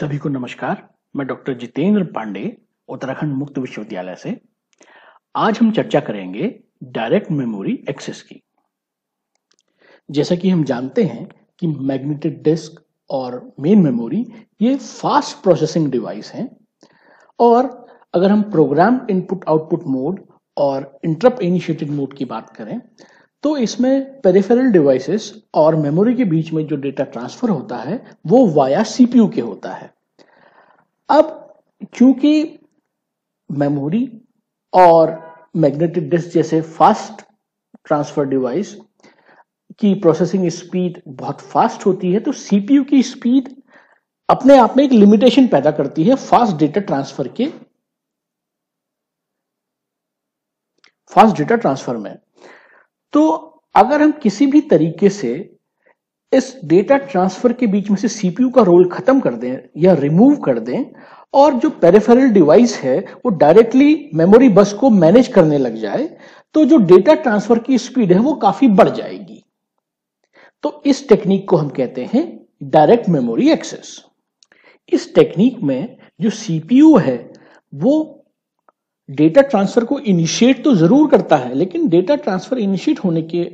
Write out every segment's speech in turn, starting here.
सभी को नमस्कार। मैं डॉक्टर जितेंद्र पांडे, उत्तराखंड मुक्त विश्वविद्यालय से। आज हम चर्चा करेंगे डायरेक्ट मेमोरी एक्सेस की। जैसा कि हम जानते हैं कि मैग्नेटिक डिस्क और मेन मेमोरी ये फास्ट प्रोसेसिंग डिवाइस हैं और अगर हम प्रोग्राम इनपुट आउटपुट मोड और इंटरप्ट इनिशिएटेड मोड की बात करें तो इसमें पेरिफेरल डिवाइसेस और मेमोरी के बीच में जो डेटा ट्रांसफ़र होता है, वो वाया सीपीयू के होता है। अब क्योंकि मेमोरी और मैग्नेटिक डिस्क जैसे फास्ट ट्रांसफ़र डिवाइस की प्रोसेसिंग स्पीड बहुत फास्ट होती है तो सीपीयू की स्पीड अपने आप में एक लिमिटेशन पैदा करती है फास्ट डेटा ट्रांसफ़र के। फास्ट डेटा ट्रांसफ़र में। तो अगर हम किसी भी तरीके से इस डेटा ट्रांसफ़र के बीच में से सीपीयू का रोल खत्म कर दें या रिमूव कर दें, और जो पेरिफेरल डिवाइस है, वो डायरेक्टली मेमोरी बस को मैनेज करने लग जाए तो जो डेटा ट्रांसफ़र की स्पीड है, वो काफ़ी बढ़ जाएगी। तो इस टेक्निक को हम कहते हैं डायरेक्ट मेमोरी एक्सेस इस टेक्निक में जो सीपीयू है, वो डेटा ट्रांसफ़र को इनिशिएट तो ज़रूर करता है, लेकिन डेटा ट्रांसफ़र इनिशिएट होने के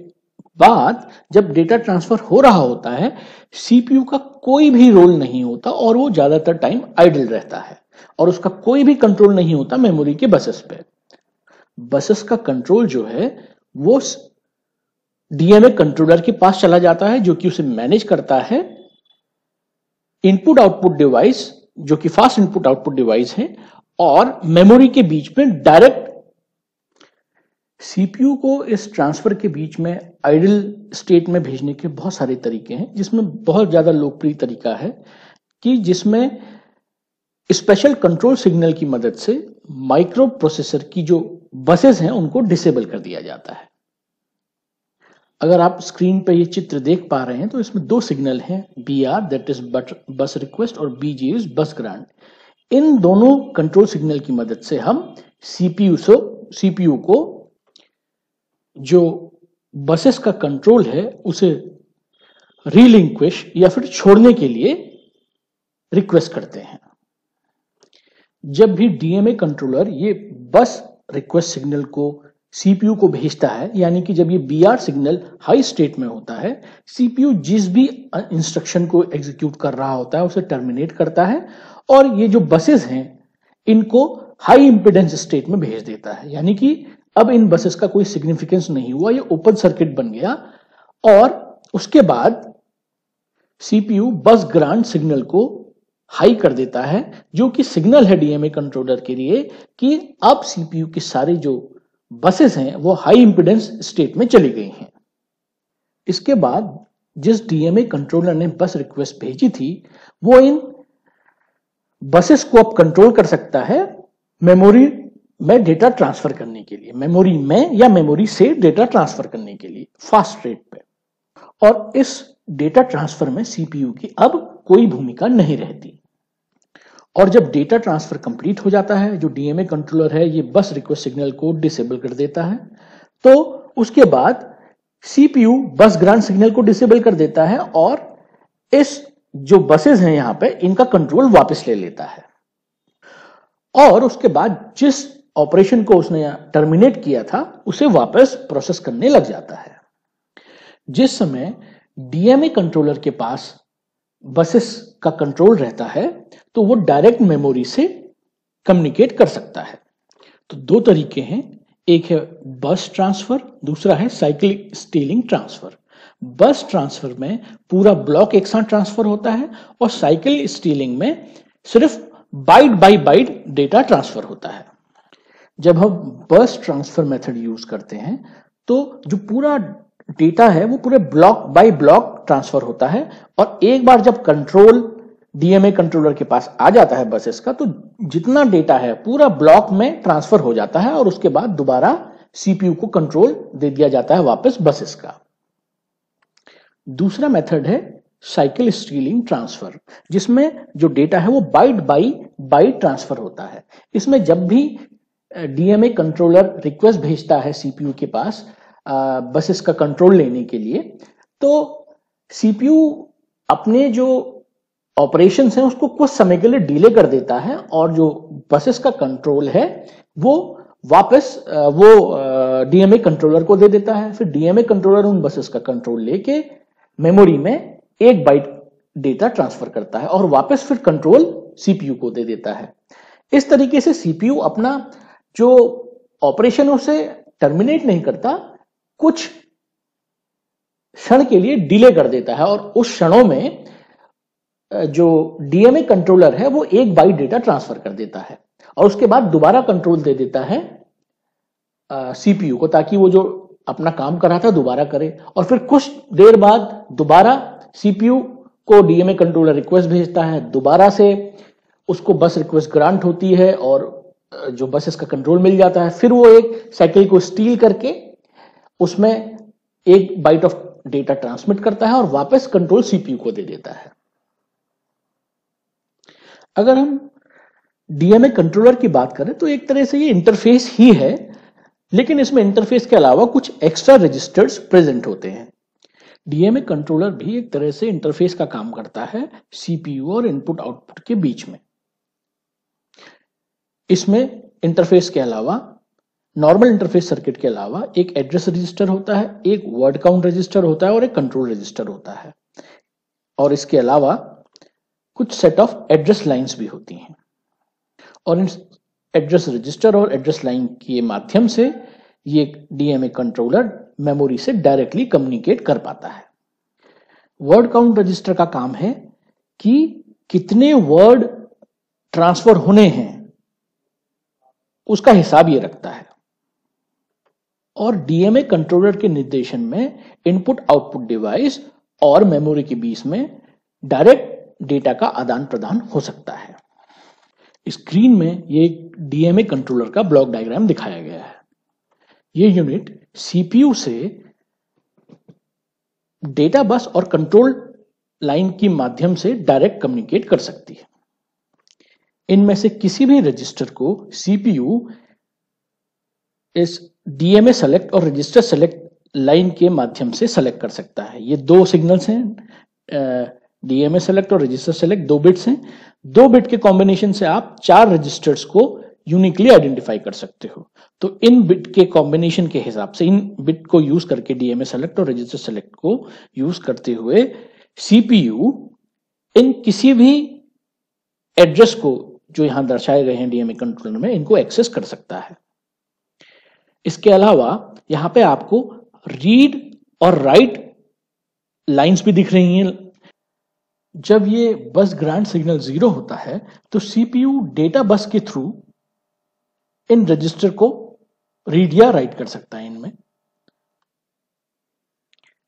बाद जब डेटा ट्रांसफ़र हो रहा होता है सीपीयू का कोई भी रोल नहीं होता और वो ज़्यादातर टाइम आइडल रहता है और उसका कोई भी कंट्रोल नहीं होता मेमोरी के बसेस पे। बसेस का कंट्रोल जो है, वो डीएमए कंट्रोलर के पास चला जाता है, जो कि उसे मैनेज करता है। इनपुट आउटपुट डिवाइस जो कि फास्ट इनपुट आउटपुट डिवाइस है और मेमोरी के बीच में डायरेक्ट सीपीयू को इस ट्रांसफ़र के बीच में आइडल स्टेट में भेजने के बहुत सारे तरीके हैं, जिसमें बहुत ज़्यादा लोकप्रिय तरीका है कि जिसमें स्पेशल कंट्रोल सिग्नल की मदद से माइक्रो प्रोसेसर की जो बसेस हैं, उनको डिसेबल कर दिया जाता है। अगर आप स्क्रीन पर ये चित्र देख पा रहे हैं तो इसमें दो सिग्नल हैं B R that is bus request और B G is bus grant इन दोनों कंट्रोल सिग्नल की मदद से हम सीपीयू से सीपीयू को जो बसेस का कंट्रोल है, उसे रिलिंक्विश या फिर छोड़ने के लिए रिक्वेस्ट करते हैं। जब भी डीएमए कंट्रोलर ये बस रिक्वेस्ट सिग्नल को सीपीयू को भेजता है, यानी कि जब ये बीआर सिग्नल हाई स्टेट में होता है सीपीयू जिस भी इंस्ट्रक्शन को एग्जीक्यूट कर रहा होता है, उसे टर्मिनेट करता है और ये जो बसेस हैं, इनको हाई इंपिडेंस स्टेट में भेज देता है। यानी कि अब इन बसेस का कोई सिग्निफिकेंस नहीं हुआ, ये ओपन सर्किट बन गया और उसके बाद सीपीयू बस ग्रांट सिग्नल को हाई कर देता है, जो कि सिग्नल है डीएमए कंट्रोलर के लिए कि अब सीपीयू की सारी जो बसेस हैं, वो हाई इंपिडेंस स्टेट में चली गई हैं। इसके बाद जिस डीएमए कंट्रोलर ने बस रिक्वेस्ट भेजी थी, वो इन बसेस को अब कंट्रोल कर सकता है मेमोरी में डेटा ट्रांसफ़र करने के लिए। मेमोरी में या मेमोरी से डेटा ट्रांसफ़र करने के लिए फास्ट रेट पे। और इस डेटा ट्रांसफ़र में सीपीयू की अब कोई भूमिका नहीं रहती। और जब डेटा ट्रांसफ़र कंप्लीट हो जाता है, जो डीएमए कंट्रोलर है, ये बस रिक्वेस्ट सिग्नल को डिसेबल कर देता है तो उसके बाद सीपीयू बस ग्रांट सिग्नल को डिसेबल कर देता है और इस जो बसेस हैं यहाँ पे, इनका कंट्रोल वापस ले लेता है। और उसके बाद जिस ऑपरेशन को उसने टर्मिनेट किया था, उसे वापस प्रोसेस करने लग जाता है। जिस समय डीएमए कंट्रोलर के पास बसेस का कंट्रोल रहता है तो वो डायरेक्ट मेमोरी से कम्युनिकेट कर सकता है। तो दो तरीके हैं, एक है बस ट्रांसफ़र दूसरा है cycle stealing transfer bus transfer में पूरा ब्लॉक एक साथ ट्रांसफ़र होता है और साइकिल स्टीलिंग में सिर्फ़ byte by byte data transfer होता है। जब हम बस ट्रांसफ़र मेथड यूज़ करते हैं तो जो पूरा डेटा है, वो पूरे ब्लॉक बाय ब्लॉक ट्रांसफ़र होता है और एक बार जब कंट्रोल, डीएमए कंट्रोलर के पास आ जाता है बसेस का तो जितना डेटा है, पूरा ब्लॉक में ट्रांसफ़र हो जाता है और उसके बाद दोबारा सीपीयू को कंट्रोल दे दिया जाता है वापस बसेस का। दूसरा मेथड है साइकिल स्टीलिंग ट्रांसफ़र, जिसमें जो डेटा है वो बाइट बाई बाइट ट्रांसफ़र होता है। इसमें जब भी डीएमए कंट्रोलर रिक्वेस्ट भेजता है सीपीयू के पास बसेस का कंट्रोल लेने के लिए तो सीपीयू अपने जो ऑपरेशन है उसको कुछ समय के लिए डिले कर देता है और जो बसेस का कंट्रोल है वो वापस वो डीएमए कंट्रोलर को दे देता है। फिर डीएमए कंट्रोलर उन बसेस का कंट्रोल लेके मेमोरी में एक बाइट डेटा ट्रांसफ़र करता है और वापस फिर कंट्रोल सीपीयू को दे देता है। इस तरीके से सीपीयू अपना जो ऑपरेशन उसे टर्मिनेट नहीं करता, कुछ क्षण के लिए डिले कर देता है और उस क्षणों में जो डीएमए कंट्रोलर है, वो एक बाइट डेटा ट्रांसफ़र कर देता है और उसके बाद दोबारा कंट्रोल दे देता है सीपीयू को ताकि वो जो अपना काम कर था, दोबारा करे। और फिर कुछ देर बाद दोबारा सीपीयू को डीएमए कंट्रोलर रिक्वेस्ट भेजता है। दोबारा से उसको बस रिक्वेस्ट ग्रांट होती है और जो बस इसका कंट्रोल मिल जाता है। फिर वो एक साइकिल को स्टील करके उसमें एक बाइट ऑफ़ डेटा ट्रांसमिट करता है और वापस कंट्रोल सीपीयू को दे देता है। अगर हम डीएमए कंट्रोलर की बात करें तो एक तरह से ये इंटरफेस ही है। लेकिन इसमें इंटरफेस के अलावा कुछ एक्स्ट्रा रजिस्टर्स प्रेजेंट होते हैं। डीएमए कंट्रोलर भी एक तरह से इंटरफेस का काम करता है सीपीयू और इनपुट आउटपुट के बीच में। इसमें इंटरफेस के अलावा नॉर्मल इंटरफेस सर्किट के अलावा एक एड्रेस रजिस्टर होता है, एक वर्ड काउंट रजिस्टर होता है और एक कंट्रोल रजिस्टर होता है। और इसके अलावा कुछ सेट ऑफ़ एड्रेस लाइंस भी होती हैं। और इन एड्रेस रजिस्टर और एड्रेस लाइन के माध्यम से ये डीएमए कंट्रोलर मेमोरी से डायरेक्टली कम्युनिकेट कर पाता है। वर्ड काउंट रजिस्टर का काम है कि कितने वर्ड ट्रांसफ़र होने हैं, उसका हिसाब ये रखता है। और डीएमए कंट्रोलर के निर्देशन में इनपुट आउटपुट डिवाइस और मेमोरी के बीच में डायरेक्ट डेटा का आदान प्रदान हो सकता है। स्क्रीन में ये डीएमए कंट्रोलर का ब्लॉक डायग्राम दिखाया गया है। ये यूनिट सीपीयू से डेटा बस और कंट्रोल लाइन के माध्यम से डायरेक्ट कम्युनिकेट कर सकती है। इनमें से किसी भी रजिस्टर को सीपीयू इस डीएमए सेलेक्ट और रजिस्टर सेलेक्ट लाइन के माध्यम से सेलेक्ट कर सकता है। ये दो सिग्नल्स हैं डीएमए सेलेक्ट और रजिस्टर सेलेक्ट दो बिट्स हैं। दो बिट के कॉम्बिनेशन से आप चार रजिस्टर्स को यूनिकली आइडेंटिफाई कर सकते हो। तो इन बिट के कॉम्बिनेशन के हिसाब से, इन बिट को यूज़ करके डीएमए सेलेक्ट और रजिस्टर सेलेक्ट को यूज़ करते हुए सीपीयू इन किसी भी एड्रेस को, जो यहाँ दर्शाए गए हैं डीएमए कंट्रोलर में, इनको एक्सेस कर सकता है। इसके अलावा यहाँ पे आपको रीड और राइट लाइंस भी दिख रही हैं। जब ये बस ग्रांड सिग्नल ज़ीरो होता है तो सीपीयू डेटा बस के थ्रू इन रजिस्टर को रीड या राइट कर सकता है इनमें।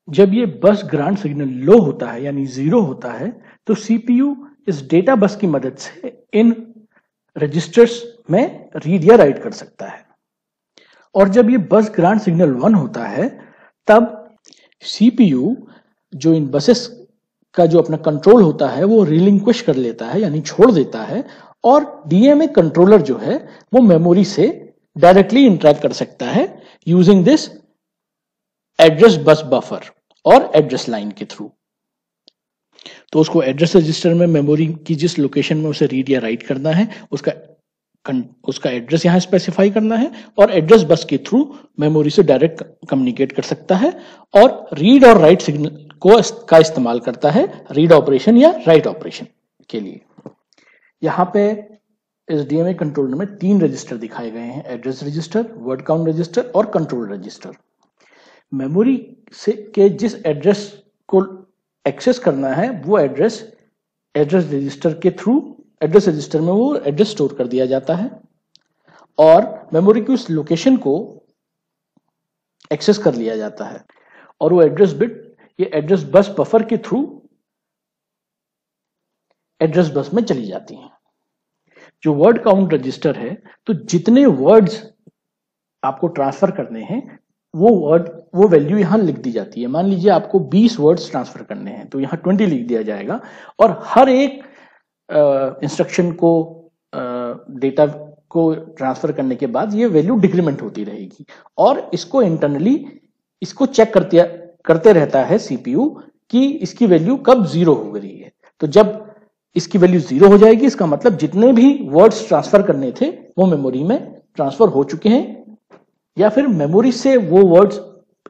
जब ये बस ग्रांड सिग्नल लो होता है, यानी ज़ीरो होता है तो सीपीयू इस डेटा बस की मदद से इन रजिस्टर्स में रीड या राइट कर सकता है। और जब ये बस ग्रांड सिग्नल वन होता है, तब सीपीयू जो इन बसेस का जो अपना कंट्रोल होता है, वो रिलिंक्विश कर लेता है, यानी छोड़ देता है, और डीएमए कंट्रोलर जो है, वो मेमोरी से डायरेक्टली इंटरेक्ट कर सकता है using this address bus buffer और एड्रेस लाइन के थ्रू तो उसको एड्रेस रजिस्टर में मेमोरी की जिस लोकेशन में उसे रीड या राइट करना है, उसका उसका एड्रेस यहाँ स्पेसिफाई करना है, और एड्रेस बस के थ्रू मेमोरी से डायरेक्ट कम्युनिकेट कर सकता है, और रीड और राइट सिग्नल को का इस्तेमाल करता है रीड ऑपरेशन या राइट ऑपरेशन के लिए। यहाँ पे इस डीएमए कंट्रोलर में तीन रजिस्टर दिखाए गए हैं। Address register, word count register और कंट्रोल रजिस्टर। मेमोरी से के जिस एड्रेस को एक्सेस करना है, वो एड्रेस एड्रेस रजिस्टर के थ्रू, एड्रेस रजिस्टर में वो एड्रेस स्टोर कर दिया जाता है और मेमोरी की उस लोकेशन को एक्सेस कर लिया जाता है और वो एड्रेस बिट ये एड्रेस बस बफर के थ्रू एड्रेस बस में चली जाती हैं। जो वर्ड काउंट रजिस्टर है तो जितने वर्ड्स आपको ट्रांसफ़र करने हैं, वो वर्ड वो वैल्यू यहाँ लिख दी जाती है। मान लीजिए आपको 20 वर्ड्स ट्रांसफ़र करने हैं तो यहाँ 20 लिख दिया जाएगा। और हर एक इंस्ट्रक्शन को डेटा को ट्रांसफ़र करने के बाद ये वैल्यू डिक्रीमेंट होती रहेगी। और इसको इंटरनली इसको चेक करते करते रहता है सीपीयू कि इसकी वैल्यू कब ज़ीरो हो गई है। तो जब इसकी वैल्यू ज़ीरो हो जाएगी, इसका मतलब जितने भी वर्ड्स ट्रांसफ़र करने थे, वो मेमोरी में ट्रांसफ़र हो चुके हैं, या फिर मेमोरी से वो वर्ड्स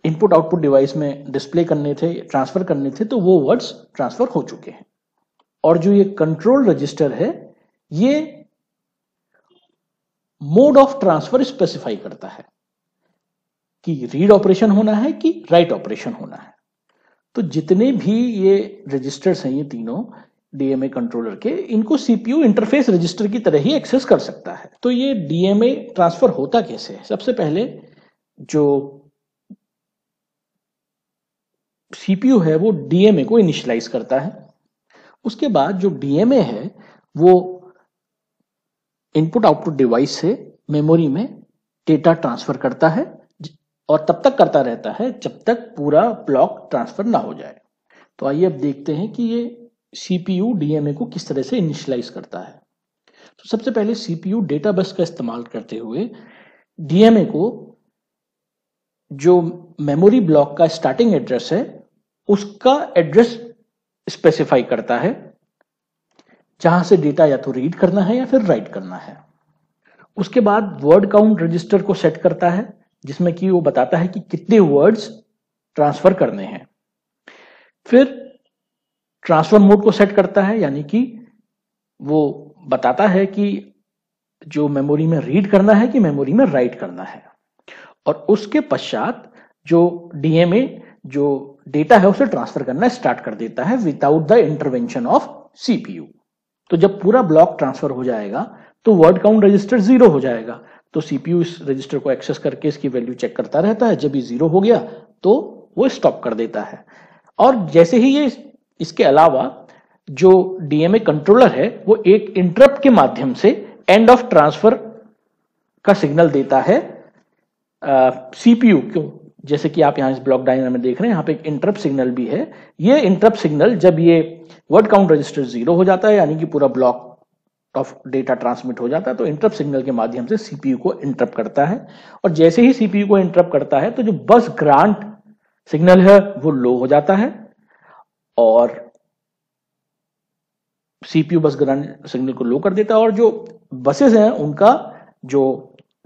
इनपुट आउटपुट डिवाइस में डिस्प्ले करने थे ट्रांसफ़र करने थे तो वो वर्ड्स ट्रांसफ़र हो चुके हैं। और जो ये कंट्रोल रजिस्टर है, ये मोड ऑफ़ ट्रांसफ़र स्पेसिफाई करता है। कि रीड ऑपरेशन होना है कि राइट ऑपरेशन होना है। तो जितने भी ये रजिस्टर्स हैं ये तीनों डीएमए कंट्रोलर के, इनको सीपीयू इंटरफेस रजिस्टर की तरह ही एक्सेस कर सकता है। तो ये डीएमए ट्रांसफ़र होता कैसे है? सबसे पहले जो सीपीयू है वो डीएमए को इनिशियलाइज करता है। उसके बाद जो डीएमए है वो इनपुट आउटपुट डिवाइस से मेमोरी में डेटा ट्रांसफ़र करता है। और तब तक करता रहता है जब तक पूरा ब्लॉक ट्रांसफ़र ना हो जाए। तो आइए अब देखते हैं कि ये सीपीयू डीएमए को किस तरह से इनिशियलाइज करता है। तो सबसे पहले सीपीयू डेटा बस का इस्तेमाल करते हुए डीएमए को जो मेमोरी ब्लॉक का स्टार्टिंग एड्रेस है, उसका एड्रेस स्पेसिफाई करता है, जहाँ से डेटा या तो रीड करना है या फिर राइट करना है। उसके बाद वर्ड काउंट रजिस्टर को सेट करता है जिसमें कि वो बताता है कि कितने वर्ड्स ट्रांसफ़र करने हैं। फिर ट्रांसफ़र मोड को सेट करता है, यानी कि वो बताता है कि जो मेमोरी में रीड करना है कि मेमोरी में राइट करना है। और उसके पश्चात जो डीएमए जो डेटा है, उसे ट्रांसफ़र करना स्टार्ट कर देता है without the intervention of CPU तो जब पूरा ब्लॉक ट्रांसफ़र हो जाएगा तो वर्ड काउंट रजिस्टर ज़ीरो हो जाएगा। तो सीपीयू इस रजिस्टर को एक्सेस करके इसकी वैल्यू चेक करता रहता है। जब ये ज़ीरो हो गया तो वो स्टॉप कर देता है। और जैसे ही ये इसके अलावा जो डीएमए कंट्रोलर है, वो एक इंटरप्ट के माध्यम से एंड ऑफ़ ट्रांसफ़र का सिग्नल देता है सीपीयू क्यों जैसे कि आप यहाँ इस ब्लॉक डायग्राम में देख रहे हैं, यहाँ पे एक इंटरप्ट सिग्नल भी है। ये इंटरप्ट सिग्नल जब ये वर्ड काउंट रजिस्टर ज़ीरो हो जाता है, यानी कि पूरा ब्लॉक ऑफ़ डेटा ट्रांसमिट हो जाता है तो इंटरप्ट सिग्नल के माध्यम से सीपीयू को इंटरप्ट करता है। और जैसे ही सीपीयू को इंटरप्ट करता है तो जो बस ग्रांट सिग्नल है, वो लो हो जाता है। और सीपीयू बस ग्रांट सिग्नल को लो कर देता है, और जो बसेस हैं, उनका जो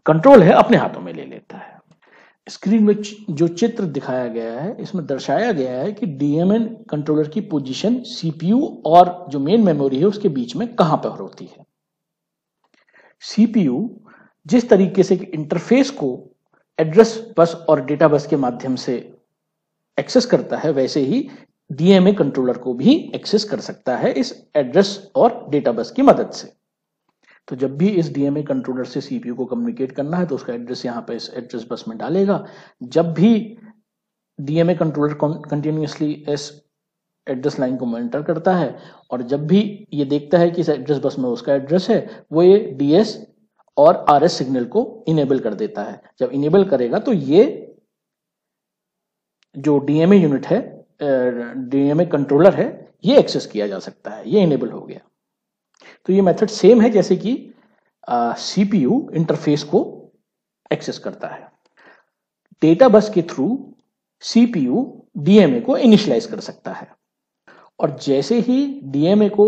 कंट्रोल है, अपने हाथों में ले लेता है। स्क्रीन में जो चित्र दिखाया गया है, इसमें दर्शाया गया है कि डीएमएन कंट्रोलर की पोजीशन सीपीयू और जो मेन मेमोरी है, उसके बीच में कहाँ पर होती है। सीपीयू जिस तरीके से इंटरफेस को एड्रेस बस और डेटा बस के माध्यम से एक्सेस करता है, वैसे ही डीएमए कंट्रोलर को भी एक्सेस कर सकता है इस एड्रेस और डेटा बस की मदद से। तो जब भी इस डीएमए कंट्रोलर से सीपीयू को कम्युनिकेट करना है तो उसका एड्रेस यहाँ पे इस एड्रेस बस में डालेगा। जब भी डीएमए कंट्रोलर कंटिन्यूसली इस एड्रेस लाइन को मॉनिटर करता है, और जब भी ये देखता है कि इस एड्रेस बस में उसका एड्रेस है, वो ये डीएस और आरएस सिग्नल को इनेबल कर देता है। जब इनेबल करेगा तो ये जो डीएमए यूनिट है डीएमए कंट्रोलर है, ये एक्सेस किया जा सकता है। ये इनेबल हो गया। तो ये मेथड सेम है जैसे कि सीपीयू इंटरफेस को एक्सेस करता है। डेटा बस के थ्रू सीपीयू डीएमए को इनिशियलाइज कर सकता है। और जैसे ही डीएमए को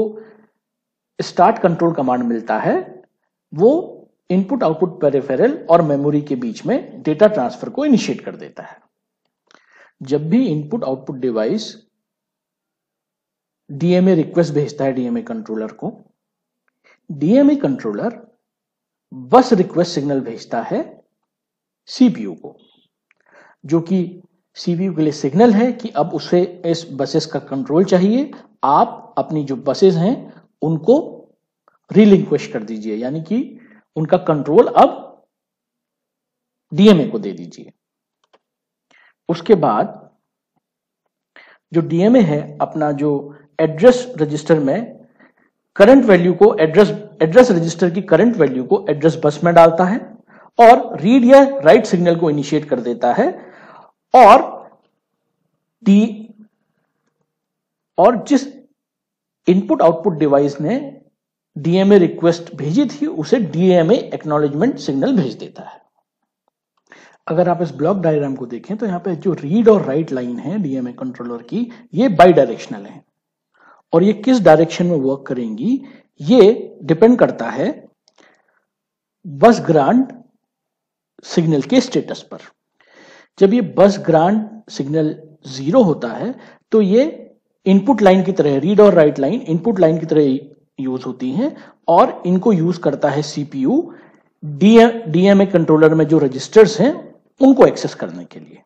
स्टार्ट कंट्रोल कमांड मिलता है, वो इनपुट आउटपुट पेरिफेरल और मेमोरी के बीच में डेटा ट्रांसफ़र को इनिशिएट कर देता है। जब भी input output device DMA request भेजता है डीएमए कंट्रोलर को DMA controller bus request signal भेजता है सीपीयू को, जो कि सीपीयू के लिए सिग्नल है कि अब उसे इस बसेस का कंट्रोल चाहिए। आप अपनी जो बसेस हैं, उनको रिलिंक्वेस्ट कर दीजिए, यानी कि उनका कंट्रोल अब डीएमए को दे दीजिए। उसके बाद जो डीएमए है, अपना जो एड्रेस रजिस्टर में करंट वैल्यू को एड्रेस एड्रेस रजिस्टर की करंट वैल्यू को एड्रेस बस में डालता है और रीड या राइट सिग्नल को इनिशिएट कर देता है और डी और जिस इनपुट आउटपुट डिवाइस ने डीएमए रिक्वेस्ट भेजी थी, उसे डीएमए एक्नॉलेजमेंट सिग्नल भेज देता है। अगर आप इस ब्लॉक डायग्राम को देखें तो यहाँ पे जो रीड और राइट लाइन है डीएमए कंट्रोलर की, ये बाई डायरेक्शनल है। और ये किस डायरेक्शन में वर्क करेंगी, ये डिपेंड करता है बस ग्रांड सिग्नल के स्टेटस पर। जब ये बस ग्रांड सिग्नल ज़ीरो होता है तो ये इनपुट लाइन की तरह रीड और राइट लाइन इनपुट लाइन की तरह यूज़ होती हैं और इनको यूज़ करता है सीपीयू डीएमए कंट्रोलर में जो रजिस्टर्स हैं, उनको एक्सेस करने के लिए।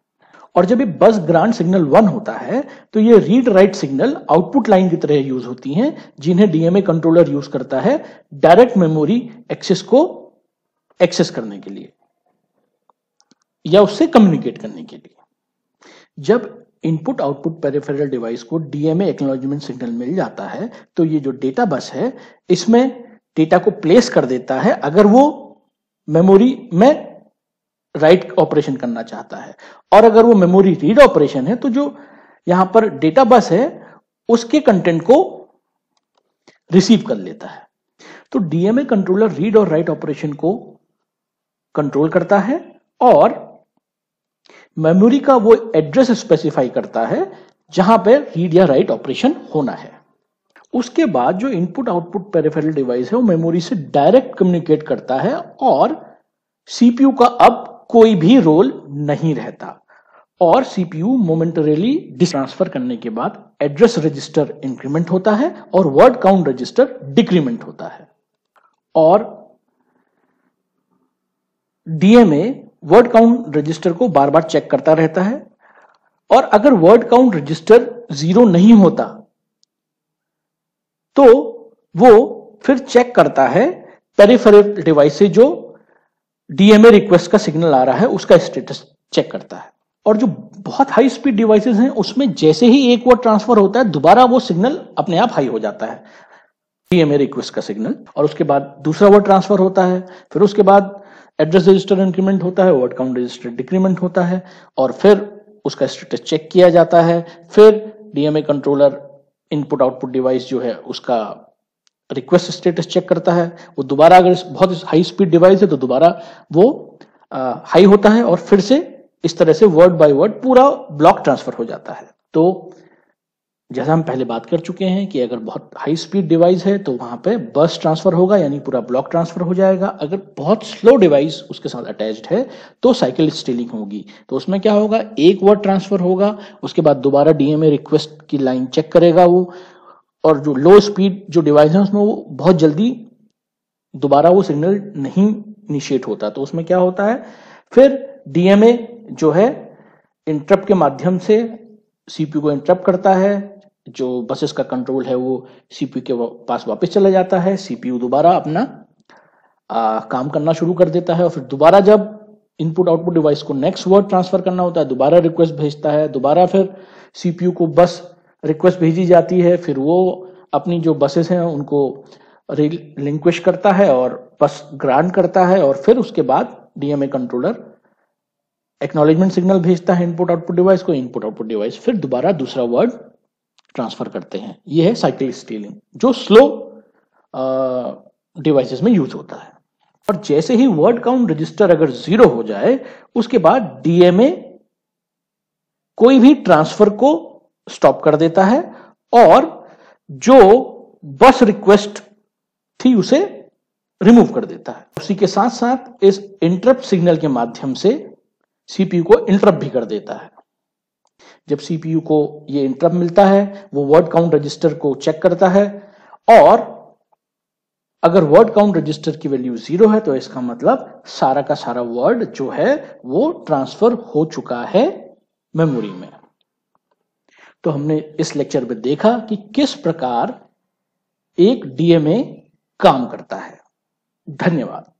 और जब ये बस ग्रांड सिग्नल वन होता है तो ये read write signal output line की तरह यूज़ होती हैं, जिन्हें डीएमए कंट्रोलर यूज़ करता है डायरेक्ट मेमोरी एक्सेस को एक्सेस करने के लिए या उससे कम्युनिकेट करने के लिए। जब इनपुट आउटपुट पेरिफेरल डिवाइस को डीएमए एक्नोलॉजमेंट सिग्नल मिल जाता है तो ये जो डेटा बस है, इसमें डेटा को प्लेस कर देता है, अगर वो मेमोरी में राइट ऑपरेशन करना चाहता है। और अगर वो मेमोरी रीड ऑपरेशन है तो जो यहाँ पर डेटा बस है, उसके कंटेंट को रिसीव कर लेता है। तो डीएमए कंट्रोलर रीड और राइट ऑपरेशन को कंट्रोल करता है और मेमोरी का वो एड्रेस स्पेसिफाई करता है, जहाँ पे रीड या राइट ऑपरेशन होना है। उसके बाद जो इनपुट आउटपुट पेरिफेरल डिवाइस है, वो मेमोरी से डायरेक्ट कम्युनिकेट करता है और सीपीयू का अब कोई भी रोल नहीं रहता। और सीपीयू मोमेंटरीली ट्रांसफ़र करने के बाद एड्रेस रजिस्टर इंक्रीमेंट होता है और वर्ड काउंट रजिस्टर डिक्रीमेंट होता है। और डीएमए वर्ड काउंट रजिस्टर को बार बार चेक करता रहता है। और अगर वर्ड काउंट रजिस्टर ज़ीरो नहीं होता तो वो फिर चेक करता है पेरिफेरल डिवाइस जो डीएमए रिक्वेस्ट का सिग्नल आ रहा है, उसका स्टेटस चेक करता है। और जो बहुत हाई स्पीड डिवाइसेस हैं, उसमें जैसे ही एक वर्ड ट्रांसफ़र होता है, दोबारा वो सिग्नल अपने आप हाई हो जाता है। डीएमए रिक्वेस्ट का सिग्नल और उसके बाद दूसरा वर्ड ट्रांसफ़र होता है, फिर उसके बाद एड्रेस रजिस्टर इंक्रीमेंट होता है वर्ड काउंट रजिस्टर डिक्रीमेंट होता है, और फिर उसका स्टेटस चेक किया जाता है। फिर DMA controller input output device जो है, उसका रिक्वेस्ट स्टेटस चेक करता है, वो दोबारा अगर बहुत हाई स्पीड डिवाइस है तो दोबारा वो हाई होता है और फिर से इस तरह से वर्ड बाय वर्ड पूरा ब्लॉक ट्रांसफ़र हो जाता है। तो जैसा हम पहले बात कर चुके हैं कि अगर बहुत हाई स्पीड डिवाइस है तो वहाँ पे बस ट्रांसफ़र होगा, यानी पूरा ब्लॉक ट्रांसफ़र हो जाएगा। अगर बहुत स्लो डिवाइस उसके साथ अटैच्ड है तो साइकिल स्टीलिंग होगी। तो उसमें क्या होगा? एक वर्ड ट्रांसफ़र होगा, उसके बाद दोबारा डीएमए रिक्वेस्ट की लाइन चेक करेगा वो। और जो लो स्पीड जो डिवाइस है उसमें वो बहुत जल्दी दोबारा वो सिग्नल नहीं इनिशिएट होता। तो उसमें क्या होता है? फिर डीएमए जो है इंटरप्ट के माध्यम से सीपीयू को इंटरप्ट करता है। जो बसेस का कंट्रोल है वो सीपीयू के पास वापस चला जाता है। सीपीयू दोबारा अपना आ, काम करना शुरू कर देता है। और फिर दोबारा जब इनपुट आउटपुट डिवाइस को नेक्स्ट वर्ड ट्रांसफ़र करना होता है दोबारा रिक्वेस्ट भेजता है दोबारा फिर सीपीयू को बस रिक्वेस्ट भेजी जाती है, फिर वो अपनी जो बसेस हैं उनको रिलिंक्विश करता है और बस ग्रांट करता है और फिर उसके बाद डीएमए कंट्रोलर एक्नोलेजमेंट सिग्नल भेजता है इनपुट आउटपुट डिवाइस को इनपुट आउटपुट डिवाइस फिर दोबारा दूसरा वर्ड ट्रांसफ़र करते हैं। ये है साइकिल स्टीलिंग जो स्लो डिवाइसेस में यूज़ होता है। और जैसे ही वर्ड काउंट रजिस्टर अगर ज़ीरो हो जाए, उसके बाद डीएमए कोई भी ट्रांसफ़र को स्टॉप कर देता है और जो बस रिक्वेस्ट थी उसे रिमूव कर देता है। उसी के साथ साथ इस इंटरप्ट सिग्नल के माध्यम से सीपीयू को इंटरप्ट भी कर देता है। जब सीपीयू को ये इंटरप्ट मिलता है, वो वर्ड काउंट रजिस्टर को चेक करता है और अगर वर्ड काउंट रजिस्टर की वैल्यू ज़ीरो है तो इसका मतलब सारा का सारा वर्ड जो है, वो ट्रांसफ़र हो चुका है मेमोरी में। तो हमने इस लेक्चर में देखा कि किस प्रकार एक डीएमए काम करता है। धन्यवाद।